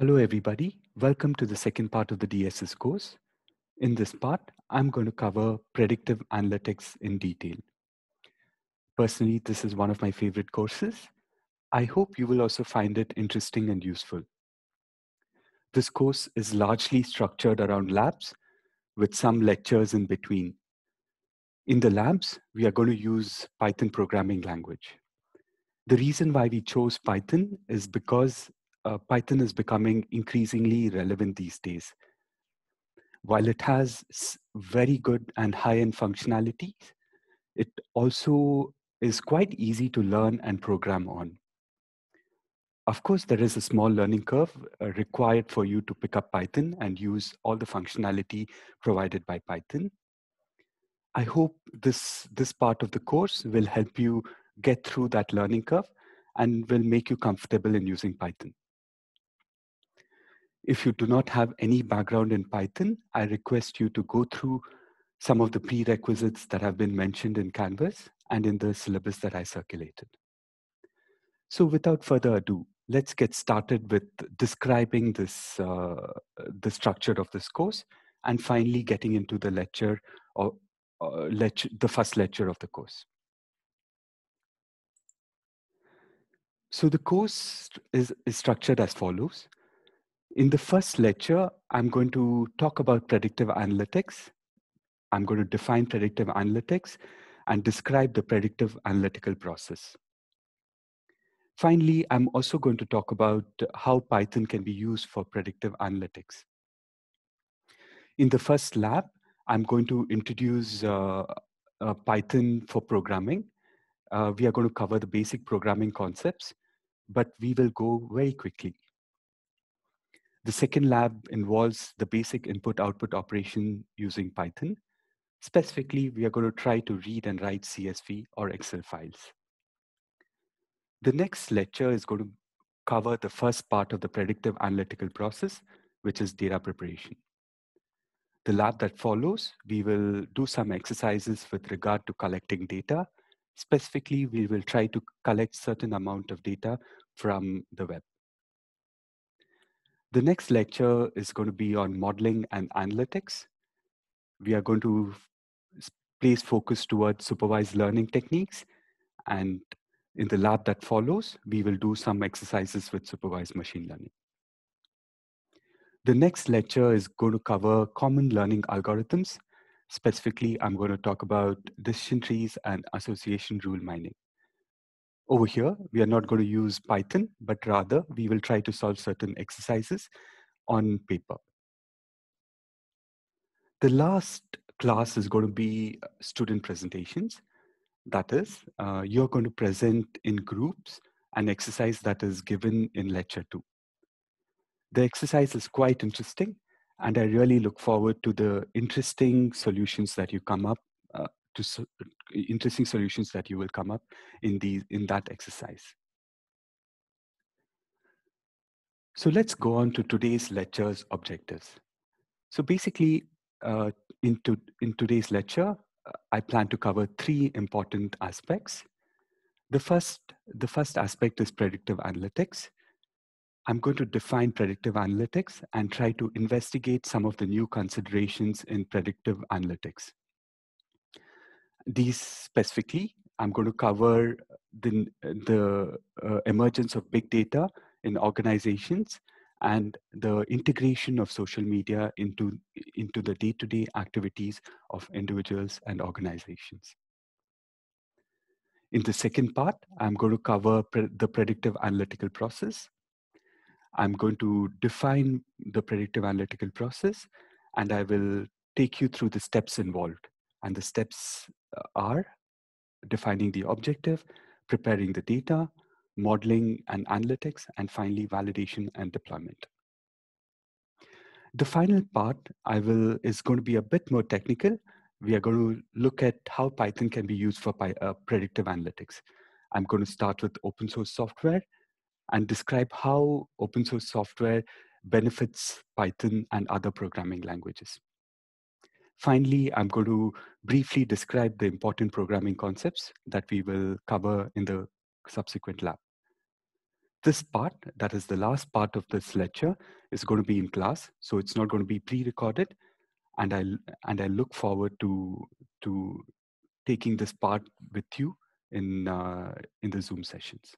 Hello, everybody. Welcome to the second part of the DSS course. In this part, I'm going to cover predictive analytics in detail. Personally, this is one of my favorite courses. I hope you will also find it interesting and useful. This course is largely structured around labs with some lectures in between. In the labs, we are going to use Python programming language. The reason why we chose Python is because uh, Python is becoming increasingly relevant these days. While it has very good and high-end functionalities, it also is quite easy to learn and program on. Of course, there is a small learning curve uh, required for you to pick up Python and use all the functionality provided by Python. I hope this, this part of the course will help you get through that learning curve and will make you comfortable in using Python. If you do not have any background in Python, I request you to go through some of the prerequisites that have been mentioned in Canvas and in the syllabus that I circulated. So without further ado, let's get started with describing this, uh, the structure of this course and finally getting into the lecture or uh, lecture, the first lecture of the course. So the course is, is structured as follows. In the first lecture, I'm going to talk about predictive analytics. I'm going to define predictive analytics and describe the predictive analytical process. Finally, I'm also going to talk about how Python can be used for predictive analytics. In the first lab, I'm going to introduce uh, uh, Python for programming. Uh, we are going to cover the basic programming concepts, but we will go very quickly. The second lab involves the basic input-output operation using Python. Specifically, we are going to try to read and write CSV or Excel files. The next lecture is going to cover the first part of the predictive analytical process, which is data preparation. The lab that follows, we will do some exercises with regard to collecting data. Specifically, we will try to collect certain amount of data from the web. The next lecture is going to be on modeling and analytics. We are going to place focus towards supervised learning techniques. And in the lab that follows, we will do some exercises with supervised machine learning. The next lecture is going to cover common learning algorithms. Specifically, I'm going to talk about decision trees and association rule mining. Over here, we are not going to use Python, but rather we will try to solve certain exercises on paper. The last class is going to be student presentations. That is, uh, you're going to present in groups an exercise that is given in lecture two. The exercise is quite interesting, and I really look forward to the interesting solutions that you come up uh, to so, interesting solutions that you will come up in the in that exercise. So let's go on to today's lecture's objectives. So basically, uh, into in today's lecture, uh, I plan to cover three important aspects. The first, the first aspect is predictive analytics. I'm going to define predictive analytics and try to investigate some of the new considerations in predictive analytics these specifically, I'm going to cover the, the uh, emergence of big data in organizations and the integration of social media into, into the day-to-day -day activities of individuals and organizations. In the second part, I'm going to cover pre the predictive analytical process. I'm going to define the predictive analytical process, and I will take you through the steps involved. And the steps are defining the objective, preparing the data, modeling and analytics, and finally validation and deployment. The final part I will is going to be a bit more technical. We are going to look at how Python can be used for uh, predictive analytics. I'm going to start with open source software and describe how open source software benefits Python and other programming languages. Finally, I'm going to briefly describe the important programming concepts that we will cover in the subsequent lab. this part, that is the last part of this lecture, is going to be in class. So it's not going to be pre-recorded. And I, and I look forward to, to taking this part with you in, uh, in the Zoom sessions.